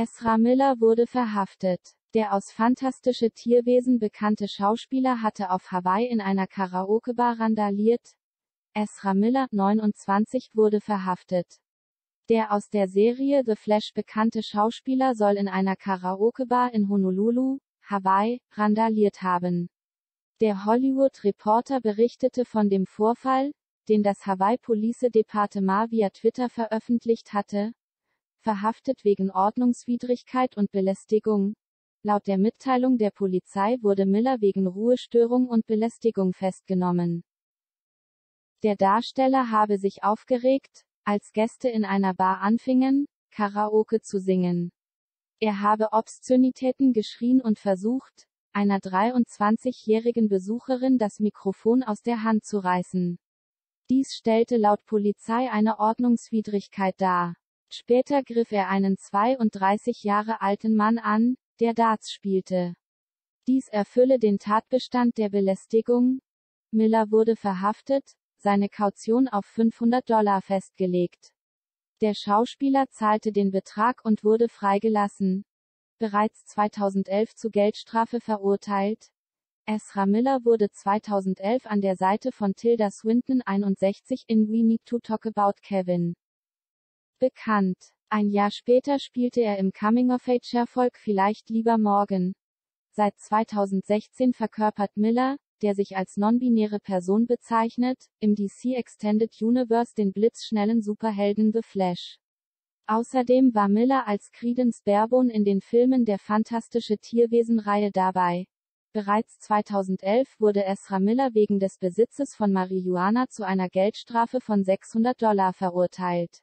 Ezra Miller wurde verhaftet. Der aus Fantastische Tierwesen bekannte Schauspieler hatte auf Hawaii in einer Karaoke-Bar randaliert. Ezra Miller, 29, wurde verhaftet. Der aus der Serie The Flash bekannte Schauspieler soll in einer Karaoke-Bar in Honolulu, Hawaii, randaliert haben. Der Hollywood Reporter berichtete von dem Vorfall, den das Hawaii Police Departement via Twitter veröffentlicht hatte. Verhaftet wegen Ordnungswidrigkeit und Belästigung. Laut der Mitteilung der Polizei wurde Miller wegen Ruhestörung und Belästigung festgenommen. Der Darsteller habe sich aufgeregt, als Gäste in einer Bar anfingen, Karaoke zu singen. Er habe Obszönitäten geschrien und versucht, einer 23-jährigen Besucherin das Mikrofon aus der Hand zu reißen. Dies stellte laut Polizei eine Ordnungswidrigkeit dar. Später griff er einen 32 Jahre alten Mann an, der Darts spielte. Dies erfülle den Tatbestand der Belästigung. Miller wurde verhaftet, seine Kaution auf 500 Dollar festgelegt. Der Schauspieler zahlte den Betrag und wurde freigelassen bereits 2011 zu Geldstrafe verurteilt. Ezra Miller wurde 2011 an der Seite von Tilda Swinton 61 in We Need to Talk About Kevin bekannt. Ein Jahr später spielte er im Coming-of-Age-Erfolg Vielleicht lieber morgen. Seit 2016 verkörpert Miller, der sich als non-binäre Person bezeichnet, im DC Extended Universe den blitzschnellen Superhelden The Flash. Außerdem war Miller als Credence Barebone in den Filmen der Fantastische Tierwesen-Reihe dabei. Bereits 2011 wurde Ezra Miller wegen des Besitzes von Marihuana zu einer Geldstrafe von 600 Dollar verurteilt